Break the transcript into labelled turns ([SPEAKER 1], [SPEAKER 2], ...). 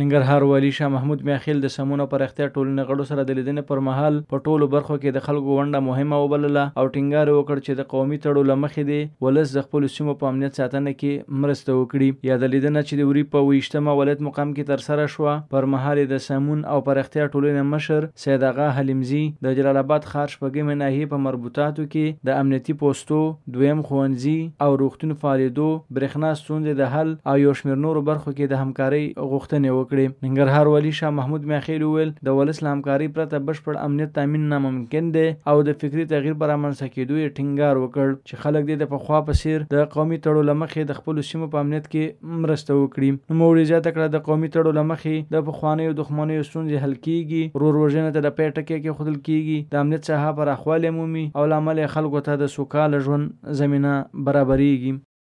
[SPEAKER 1] ننګرهار والي شاه محمود میاخېل د سمون او پراختیا ټولنې غړو سره د لیدنې پر مهال په ټولو برخو کې د خلکو ونډه مهمه وبلله او ټینګار یې وکړ چې د قومي تړو له مخې دې ولس د خپلو سیمو په امنیت ساتنه کې مرسته وکړي. یاده لیدنه چې د وري په ویشتمه ولایت مقام کې ترسره شوه، پر مهال یې د سمون او پراختیا ټولنې مشر سید اغا حلیمزي د جلال اباد ښار شپږمې ناحیې په مربوطاتو کې د امنیتي پوستو، دویم ښوونځي او روغتون فعالېدو، برښنا ستونزې د حل او یو شمېر نورو برخو کې د همکارۍ غوښتنې وکړې. ننګرهار والي شاه محمود میاخېل وویل، د ولس له همکارۍ پرته بشپړ امنیت تامین ناممکن دی او د فکري تغییر په رامنځته کېدو یې ټینګار وکړ چې خلک دې د پخوا په څېر د قومي تړو له مخې د خپلو سیمو په امنیت کې مرسته وکړي. نوموړي زیاته کړه، د قومي تړو له مخې د پخوانیو دښمنیو ستونزې حل کېږي، ورور وژنې ته د پای ټکی کېښودل کېږي، د امنیت ساحه پراخوالی مومي او له امله یې خلکو ته د سوکاله ژوند زمینه برابرېږي.